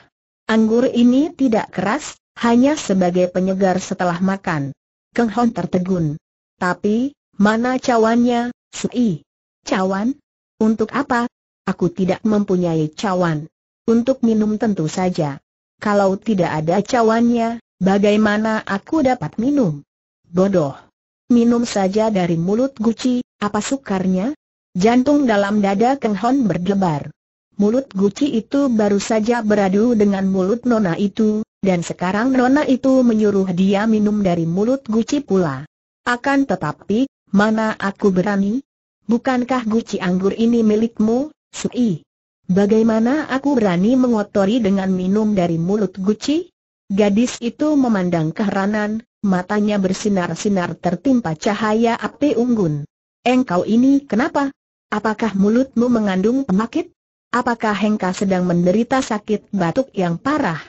Anggur ini tidak keras, hanya sebagai penyegar setelah makan. Keng Hon tertegun. Tapi, Mana cawannya, Sui? Cawan? Untuk apa? Aku tidak mempunyai cawan. Untuk minum tentu saja. Kalau tidak ada cawannya, bagaimana aku dapat minum? Bodoh. Minum saja dari mulut Guci, apa sukarnya? Jantung dalam dada Keng Hon berdebar. Mulut Guci itu baru saja beradu dengan mulut Nona itu, dan sekarang Nona itu menyuruh dia minum dari mulut Guci pula. Akan tetapi, mana aku berani? Bukankah guci anggur ini milikmu, Sui? Bagaimana aku berani mengotori dengan minum dari mulut guci? Gadis itu memandang keheranan, matanya bersinar-sinar tertimpa cahaya api unggun. Engkau ini kenapa? Apakah mulutmu mengandung penyakit? Apakah engkau sedang menderita sakit batuk yang parah?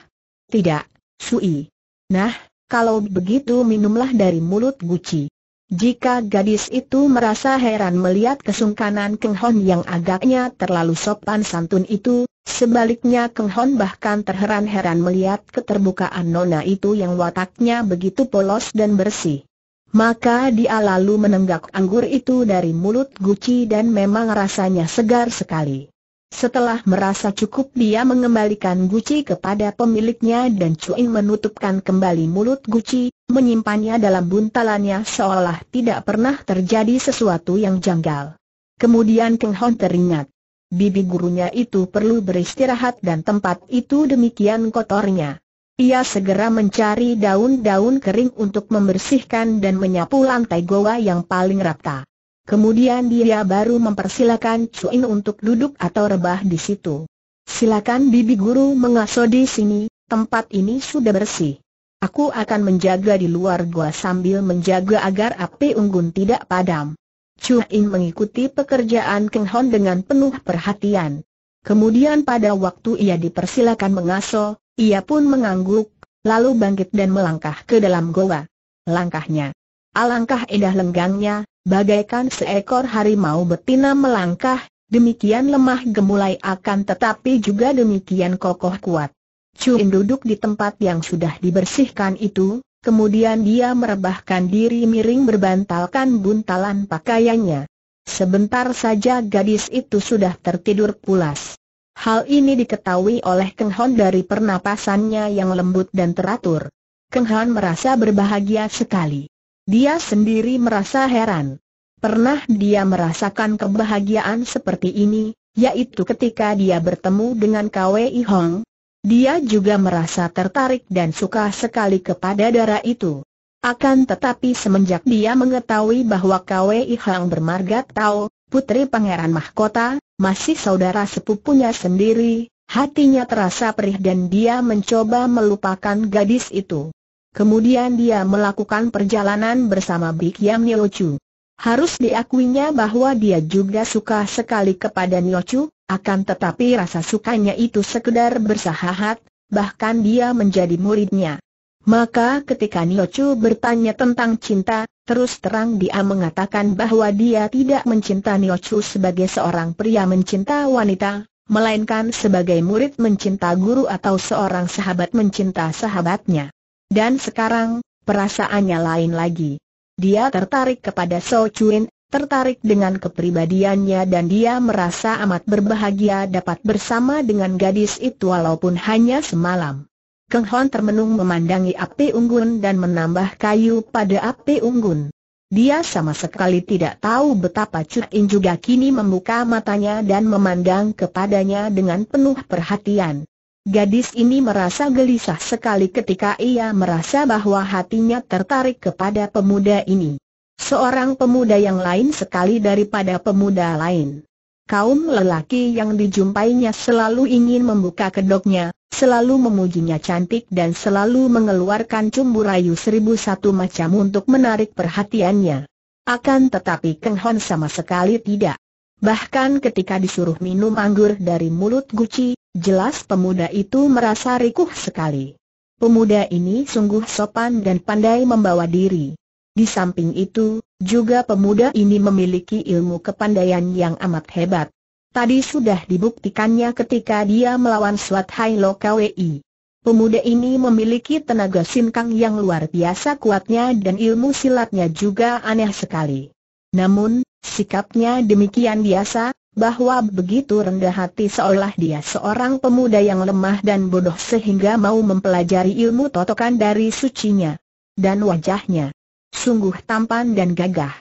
Tidak, Sui. Nah, kalau begitu minumlah dari mulut guci. Jika gadis itu merasa heran melihat kesungkanan Keng Hon yang agaknya terlalu sopan santun itu, sebaliknya Keng Hon bahkan terheran-heran melihat keterbukaan nona itu yang wataknya begitu polos dan bersih. Maka dia lalu menenggak anggur itu dari mulut Guci dan memang rasanya segar sekali. Setelah merasa cukup dia mengembalikan guci kepada pemiliknya dan Cuing menutupkan kembali mulut guci, menyimpannya dalam buntalannya seolah tidak pernah terjadi sesuatu yang janggal. Kemudian Keng Hon teringat. Bibi gurunya itu perlu beristirahat dan tempat itu demikian kotornya. Ia segera mencari daun-daun kering untuk membersihkan dan menyapu lantai goa yang paling rata. Kemudian dia baru mempersilakan Cuin untuk duduk atau rebah di situ. Silakan bibi guru mengasuh di sini, tempat ini sudah bersih. Aku akan menjaga di luar gua sambil menjaga agar api unggun tidak padam. Cuin mengikuti pekerjaan Keng Hon dengan penuh perhatian. Kemudian pada waktu ia dipersilakan mengasuh, ia pun mengangguk, lalu bangkit dan melangkah ke dalam goa. Langkahnya. Alangkah indah lenggangnya, bagaikan seekor harimau betina melangkah, demikian lemah gemulai akan tetapi juga demikian kokoh kuat. Cuin duduk di tempat yang sudah dibersihkan itu, kemudian dia merebahkan diri miring berbantalkan buntalan pakaiannya. Sebentar saja gadis itu sudah tertidur pulas. Hal ini diketahui oleh Keng Hon dari pernapasannya yang lembut dan teratur. Keng Hon merasa berbahagia sekali. Dia sendiri merasa heran. Pernah dia merasakan kebahagiaan seperti ini, yaitu ketika dia bertemu dengan Kwei Hong. Dia juga merasa tertarik dan suka sekali kepada darah itu. Akan tetapi semenjak dia mengetahui bahwa Kwei Hong bermarga Tao, putri pangeran mahkota, masih saudara sepupunya sendiri, hatinya terasa perih dan dia mencoba melupakan gadis itu. Kemudian dia melakukan perjalanan bersama Bik Yam Niochu. Harus diakuinya bahwa dia juga suka sekali kepada Niochu, akan tetapi rasa sukanya itu sekedar bersahabat, bahkan dia menjadi muridnya. Maka ketika Niochu bertanya tentang cinta, terus terang dia mengatakan bahwa dia tidak mencinta Niochu sebagai seorang pria mencinta wanita, melainkan sebagai murid mencinta guru atau seorang sahabat mencinta sahabatnya. Dan sekarang, perasaannya lain lagi. Dia tertarik kepada So Chuin, tertarik dengan kepribadiannya dan dia merasa amat berbahagia dapat bersama dengan gadis itu walaupun hanya semalam. Keng Hon termenung memandangi api unggun dan menambah kayu pada api unggun. Dia sama sekali tidak tahu betapa Chuin juga kini membuka matanya dan memandang kepadanya dengan penuh perhatian. Gadis ini merasa gelisah sekali ketika ia merasa bahwa hatinya tertarik kepada pemuda ini. Seorang pemuda yang lain sekali daripada pemuda lain. Kaum lelaki yang dijumpainya selalu ingin membuka kedoknya, selalu memujinya cantik dan selalu mengeluarkan cumbu rayu seribu satu macam untuk menarik perhatiannya. Akan tetapi Keng Hon sama sekali tidak. Bahkan ketika disuruh minum anggur dari mulut Guci, jelas pemuda itu merasa rikuh sekali. Pemuda ini sungguh sopan dan pandai membawa diri. Di samping itu, juga pemuda ini memiliki ilmu kepandaian yang amat hebat. Tadi sudah dibuktikannya ketika dia melawan Swat Hai Lo Kwei. Pemuda ini memiliki tenaga sinkang yang luar biasa kuatnya dan ilmu silatnya juga aneh sekali. Namun, sikapnya demikian biasa, bahwa begitu rendah hati seolah dia seorang pemuda yang lemah dan bodoh sehingga mau mempelajari ilmu totokan dari sucinya. Dan wajahnya sungguh tampan dan gagah.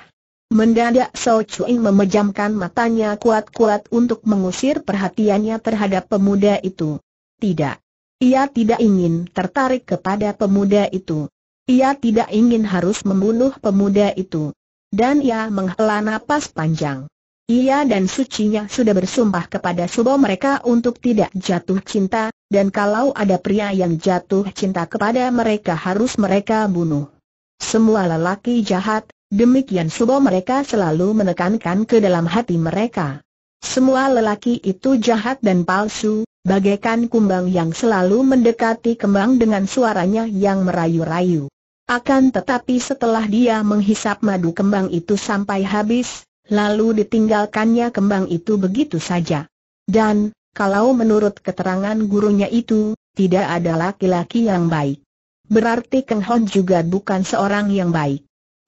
Mendadak So Chuing memejamkan matanya kuat-kuat untuk mengusir perhatiannya terhadap pemuda itu. Tidak. Ia tidak ingin tertarik kepada pemuda itu. Ia tidak ingin harus membunuh pemuda itu. Dan ia menghela napas panjang. Ia dan sucinya sudah bersumpah kepada subo mereka untuk tidak jatuh cinta, dan kalau ada pria yang jatuh cinta kepada mereka harus mereka bunuh. Semua lelaki jahat, demikian subo mereka selalu menekankan ke dalam hati mereka. Semua lelaki itu jahat dan palsu, bagaikan kumbang yang selalu mendekati kembang dengan suaranya yang merayu-rayu. Akan tetapi setelah dia menghisap madu kembang itu sampai habis, lalu ditinggalkannya kembang itu begitu saja. Dan, kalau menurut keterangan gurunya itu, tidak ada laki-laki yang baik. Berarti Keng Hon juga bukan seorang yang baik.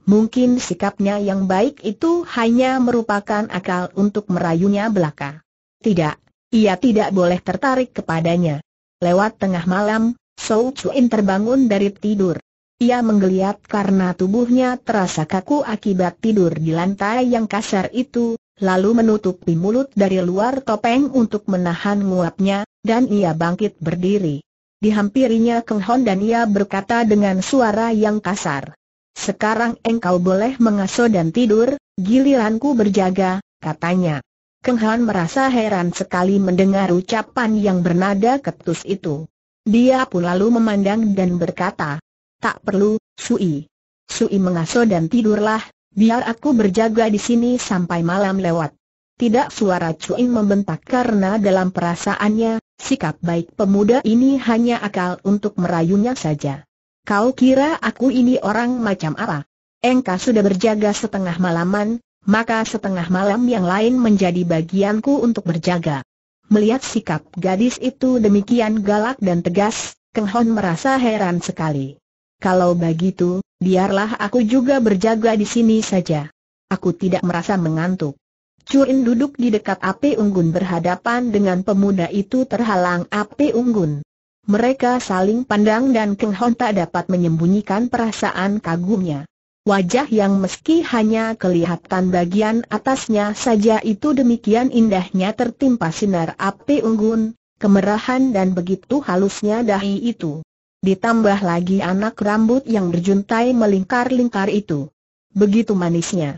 Mungkin sikapnya yang baik itu hanya merupakan akal untuk merayunya belaka. Tidak, ia tidak boleh tertarik kepadanya. Lewat tengah malam, Sou Chuin terbangun dari tidur. Ia menggeliat karena tubuhnya terasa kaku akibat tidur di lantai yang kasar itu, lalu menutupi mulut dari luar topeng untuk menahan nguapnya, dan ia bangkit berdiri. Dihampirinya Keng Hon dan ia berkata dengan suara yang kasar. Sekarang engkau boleh mengasuh dan tidur, giliranku berjaga, katanya. Keng Hon merasa heran sekali mendengar ucapan yang bernada ketus itu. Dia pun lalu memandang dan berkata, Tak perlu, Sui. Sui mengasuh dan tidurlah, biar aku berjaga di sini sampai malam lewat. Tidak suara Cuing membentak karena dalam perasaannya, sikap baik pemuda ini hanya akal untuk merayunya saja. Kau kira aku ini orang macam apa? Engkau sudah berjaga setengah malaman, maka setengah malam yang lain menjadi bagianku untuk berjaga. Melihat sikap gadis itu demikian galak dan tegas, Keng Hon merasa heran sekali. Kalau begitu, biarlah aku juga berjaga di sini saja. Aku tidak merasa mengantuk. Curin duduk di dekat api unggun berhadapan dengan pemuda itu terhalang api unggun. Mereka saling pandang dan Keng Hon tak dapat menyembunyikan perasaan kagumnya. Wajah yang meski hanya kelihatan bagian atasnya saja itu demikian indahnya tertimpa sinar api unggun, kemerahan dan begitu halusnya dahi itu. Ditambah lagi anak rambut yang berjuntai melingkar-lingkar itu. Begitu manisnya.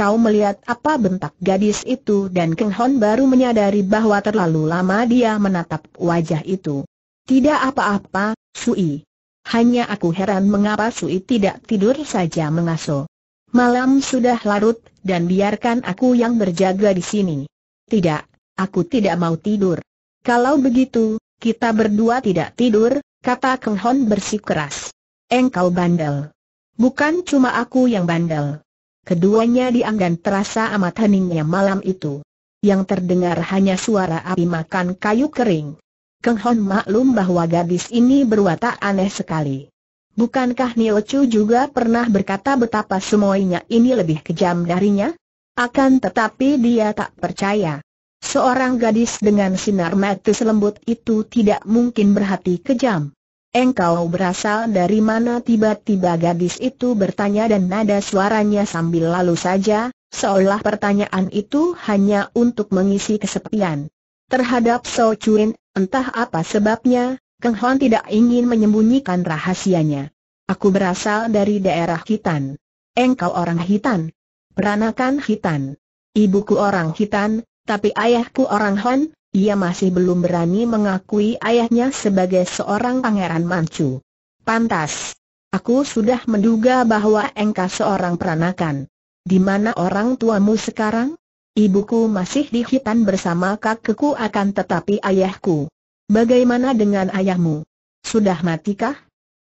Kau melihat apa bentak gadis itu dan Keng Hon baru menyadari bahwa terlalu lama dia menatap wajah itu. Tidak apa-apa, Sui. Hanya aku heran mengapa Sui tidak tidur saja mengasuh. Malam sudah larut, dan biarkan aku yang berjaga di sini. Tidak, aku tidak mau tidur. Kalau begitu, kita berdua tidak tidur, kata Keng Hon bersikeras. Engkau bandel. Bukan cuma aku yang bandel. Keduanya dianggan terasa amat heningnya malam itu. Yang terdengar hanya suara api makan kayu kering. Keng Hon maklum bahwa gadis ini berwatak aneh sekali. Bukankah Nio Chu juga pernah berkata betapa semuanya ini lebih kejam darinya? Akan tetapi dia tak percaya. Seorang gadis dengan sinar mata selembut itu tidak mungkin berhati kejam. Engkau berasal dari mana tiba-tiba gadis itu bertanya dan nada suaranya sambil lalu saja, seolah pertanyaan itu hanya untuk mengisi kesepian. Terhadap So Chuin, entah apa sebabnya, Keng Hon tidak ingin menyembunyikan rahasianya. Aku berasal dari daerah Hitan. Engkau orang Hitan. Peranakan Hitan. Ibuku orang Hitan, tapi ayahku orang Hon, ia masih belum berani mengakui ayahnya sebagai seorang pangeran Manchu. Pantas. Aku sudah menduga bahwa engkau seorang peranakan. Di mana orang tuamu sekarang? Ibuku masih di Hitan bersama kakekku akan tetapi ayahku. Bagaimana dengan ayahmu? Sudah matikah?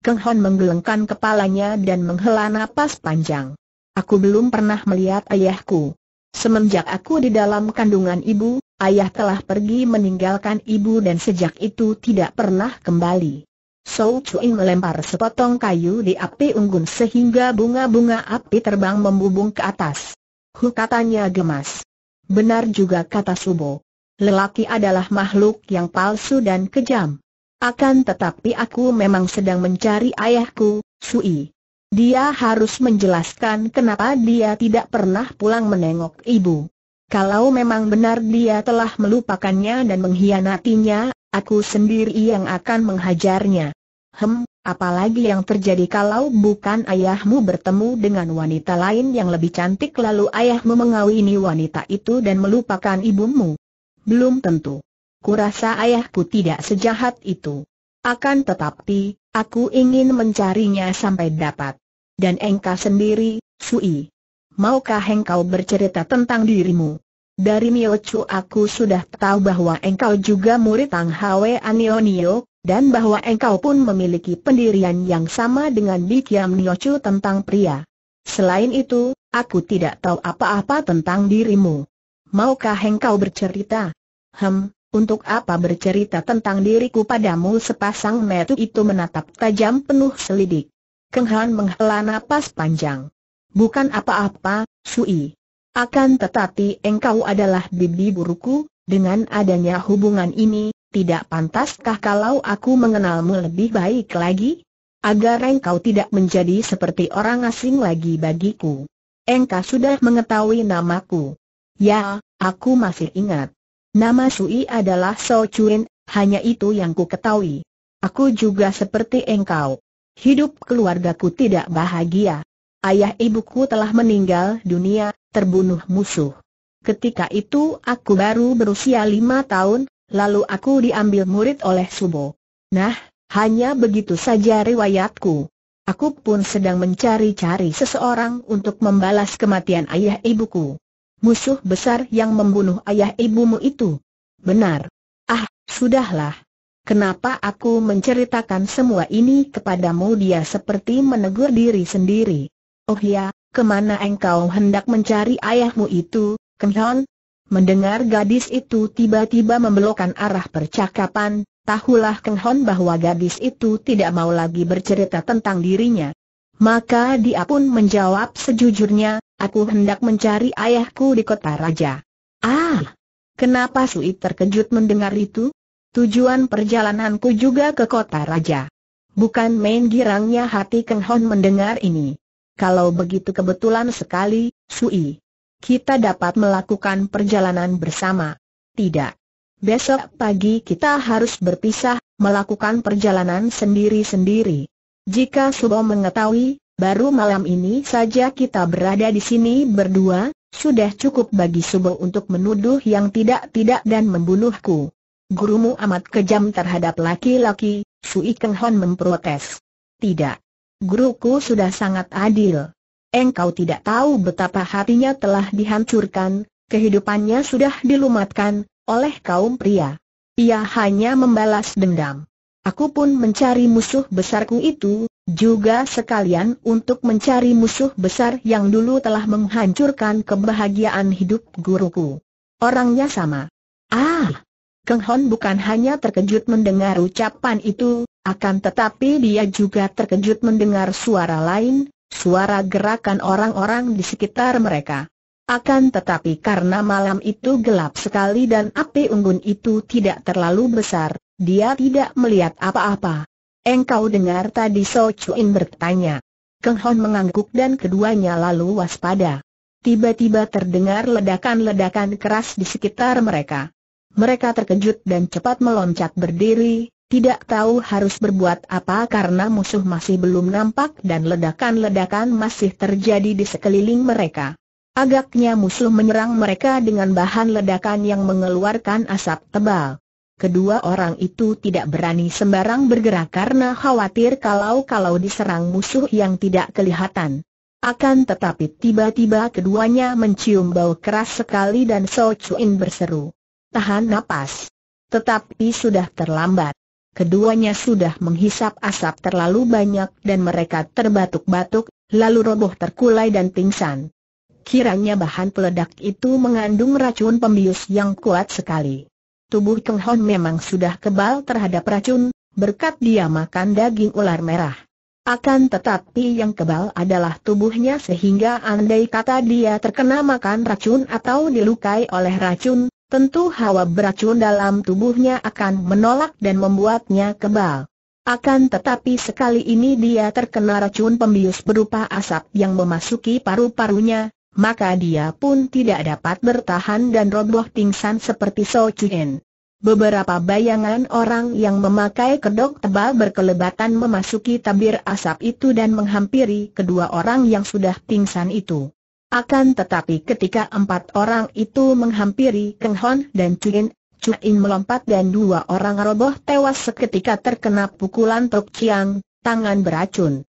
Keng Hon menggelengkan kepalanya dan menghela napas panjang. Aku belum pernah melihat ayahku. Semenjak aku di dalam kandungan ibu, ayah telah pergi meninggalkan ibu dan sejak itu tidak pernah kembali. Sou Chuin melempar sepotong kayu di api unggun sehingga bunga-bunga api terbang membubung ke atas. Hu katanya gemas. Benar juga kata Subo. Lelaki adalah makhluk yang palsu dan kejam. Akan tetapi aku memang sedang mencari ayahku, Sui. Dia harus menjelaskan kenapa dia tidak pernah pulang menengok ibu. Kalau memang benar dia telah melupakannya dan mengkhianatinya, aku sendiri yang akan menghajarnya. Hem, apalagi yang terjadi kalau bukan ayahmu bertemu dengan wanita lain yang lebih cantik lalu ayahmu mengawini wanita itu dan melupakan ibumu. Belum tentu. Kurasa ayahku tidak sejahat itu. Akan tetapi, aku ingin mencarinya sampai dapat. Dan engkau sendiri, Sui. Maukah engkau bercerita tentang dirimu? Dari Mio Chu aku sudah tahu bahwa engkau juga murid Tang Hwe Anionio, dan bahwa engkau pun memiliki pendirian yang sama dengan Di Kiam Niochu tentang pria. Selain itu, aku tidak tahu apa-apa tentang dirimu. Maukah engkau bercerita? Hem, untuk apa bercerita tentang diriku padamu sepasang metu itu menatap tajam penuh selidik. Keng Han menghela napas panjang. Bukan apa-apa, Sui. Akan tetapi engkau adalah bibi buruku, dengan adanya hubungan ini, tidak pantaskah kalau aku mengenalmu lebih baik lagi? Agar engkau tidak menjadi seperti orang asing lagi bagiku. Engkau sudah mengetahui namaku. Ya, aku masih ingat. Nama Sui adalah So Chuin, hanya itu yang ku ketahui. Aku juga seperti engkau. Hidup keluargaku tidak bahagia. Ayah ibuku telah meninggal dunia, terbunuh musuh. Ketika itu aku baru berusia lima tahun, lalu aku diambil murid oleh Subo. Nah, hanya begitu saja riwayatku. Aku pun sedang mencari-cari seseorang untuk membalas kematian ayah ibuku. Musuh besar yang membunuh ayah ibumu itu. Benar. Ah, sudahlah. Kenapa aku menceritakan semua ini kepadamu dia seperti menegur diri sendiri. Oh ya, ke mana engkau hendak mencari ayahmu itu, Kenhon? Mendengar gadis itu tiba-tiba membelokkan arah percakapan, tahulah Keng Hon bahwa gadis itu tidak mau lagi bercerita tentang dirinya. Maka dia pun menjawab sejujurnya, aku hendak mencari ayahku di kota raja. Ah! Kenapa Sui terkejut mendengar itu? Tujuan perjalananku juga ke kota raja. Bukan main girangnya hati Keng Hon mendengar ini. Kalau begitu kebetulan sekali, Sui kita dapat melakukan perjalanan bersama. Tidak. Besok pagi kita harus berpisah, melakukan perjalanan sendiri-sendiri. Jika Subo mengetahui, baru malam ini saja kita berada di sini berdua, sudah cukup bagi Subo untuk menuduh yang tidak-tidak dan membunuhku. Gurumu amat kejam terhadap laki-laki, Sui Keng Hon memprotes. Tidak. Guruku sudah sangat adil. Engkau tidak tahu betapa hatinya telah dihancurkan, kehidupannya sudah dilumatkan, oleh kaum pria. Ia hanya membalas dendam. Aku pun mencari musuh besarku itu, juga sekalian untuk mencari musuh besar yang dulu telah menghancurkan kebahagiaan hidup guruku. Orangnya sama. Ah! Keng Hon bukan hanya terkejut mendengar ucapan itu, akan tetapi dia juga terkejut mendengar suara lain, suara gerakan orang-orang di sekitar mereka. Akan tetapi karena malam itu gelap sekali dan api unggun itu tidak terlalu besar, dia tidak melihat apa-apa. Engkau dengar tadi So Chuin bertanya. Keng Hon mengangguk dan keduanya lalu waspada. Tiba-tiba terdengar ledakan-ledakan keras di sekitar mereka. Mereka terkejut dan cepat meloncat berdiri, tidak tahu harus berbuat apa karena musuh masih belum nampak dan ledakan-ledakan masih terjadi di sekeliling mereka. Agaknya musuh menyerang mereka dengan bahan ledakan yang mengeluarkan asap tebal. Kedua orang itu tidak berani sembarang bergerak karena khawatir kalau-kalau diserang musuh yang tidak kelihatan. Akan tetapi tiba-tiba keduanya mencium bau keras sekali dan So Chuin berseru. Tahan napas. Tetapi sudah terlambat. Keduanya sudah menghisap asap terlalu banyak dan mereka terbatuk-batuk, lalu roboh terkulai dan pingsan. Kiranya bahan peledak itu mengandung racun pembius yang kuat sekali. Tubuh Keng Hon memang sudah kebal terhadap racun, berkat dia makan daging ular merah. Akan tetapi yang kebal adalah tubuhnya sehingga andai kata dia terkena makan racun atau dilukai oleh racun, tentu hawa beracun dalam tubuhnya akan menolak dan membuatnya kebal. Akan tetapi sekali ini dia terkena racun pembius berupa asap yang memasuki paru-parunya, maka dia pun tidak dapat bertahan dan roboh pingsan seperti So Chuen. Beberapa bayangan orang yang memakai kedok tebal berkelebatan memasuki tabir asap itu dan menghampiri kedua orang yang sudah pingsan itu. Akan tetapi ketika empat orang itu menghampiri Keng Hon dan Cuin, Cuin melompat dan dua orang roboh tewas seketika terkena pukulan Tok Chiang, tangan beracun.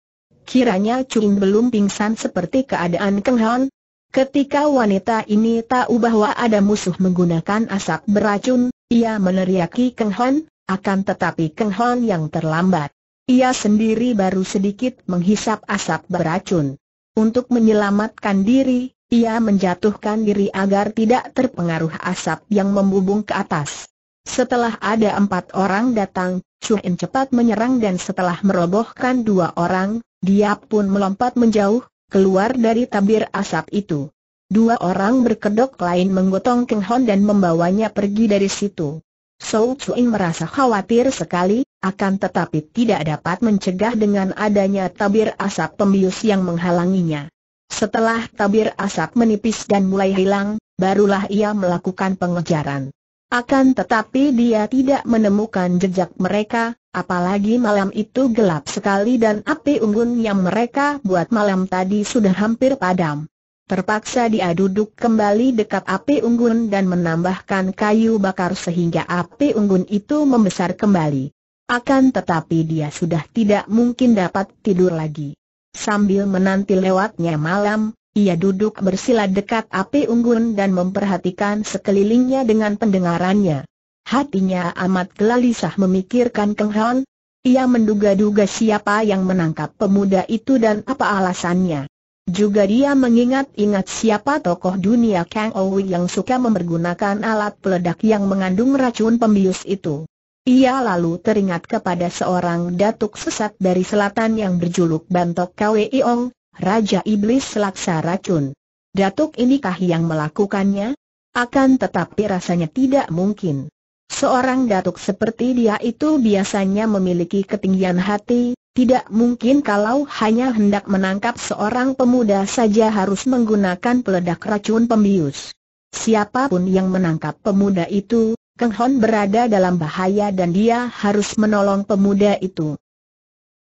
Kiranya Cuin belum pingsan seperti keadaan Keng Hon, Ketika wanita ini tahu bahwa ada musuh menggunakan asap beracun, ia meneriaki Keng Hon, akan tetapi Keng Hon yang terlambat. Ia sendiri baru sedikit menghisap asap beracun. Untuk menyelamatkan diri, ia menjatuhkan diri agar tidak terpengaruh asap yang membubung ke atas. Setelah ada empat orang datang, Chuan cepat menyerang dan setelah merobohkan dua orang, dia pun melompat menjauh, keluar dari tabir asap itu. Dua orang berkedok lain menggotong Keng Hon dan membawanya pergi dari situ. So Chuing merasa khawatir sekali, akan tetapi tidak dapat mencegah dengan adanya tabir asap pembius yang menghalanginya. Setelah tabir asap menipis dan mulai hilang, barulah ia melakukan pengejaran. Akan tetapi dia tidak menemukan jejak mereka, apalagi malam itu gelap sekali dan api unggun yang mereka buat malam tadi sudah hampir padam. Terpaksa dia duduk kembali dekat api unggun dan menambahkan kayu bakar sehingga api unggun itu membesar kembali. Akan tetapi dia sudah tidak mungkin dapat tidur lagi. Sambil menanti lewatnya malam, ia duduk bersila dekat api unggun dan memperhatikan sekelilingnya dengan pendengarannya. Hatinya amat gelisah memikirkan Keng Hon. Ia menduga-duga siapa yang menangkap pemuda itu dan apa alasannya. Juga dia mengingat-ingat siapa tokoh dunia Kang Owi yang suka mempergunakan alat peledak yang mengandung racun pembius itu. Ia lalu teringat kepada seorang datuk sesat dari selatan yang berjuluk Bantok Kwe Ong, Raja Iblis Selaksa Racun. Datuk inikah yang melakukannya? Akan tetapi rasanya tidak mungkin. Seorang datuk seperti dia itu biasanya memiliki ketinggian hati, tidak mungkin kalau hanya hendak menangkap seorang pemuda saja harus menggunakan peledak racun pembius. Siapa pun yang menangkap pemuda itu, Keng Hon berada dalam bahaya dan dia harus menolong pemuda itu.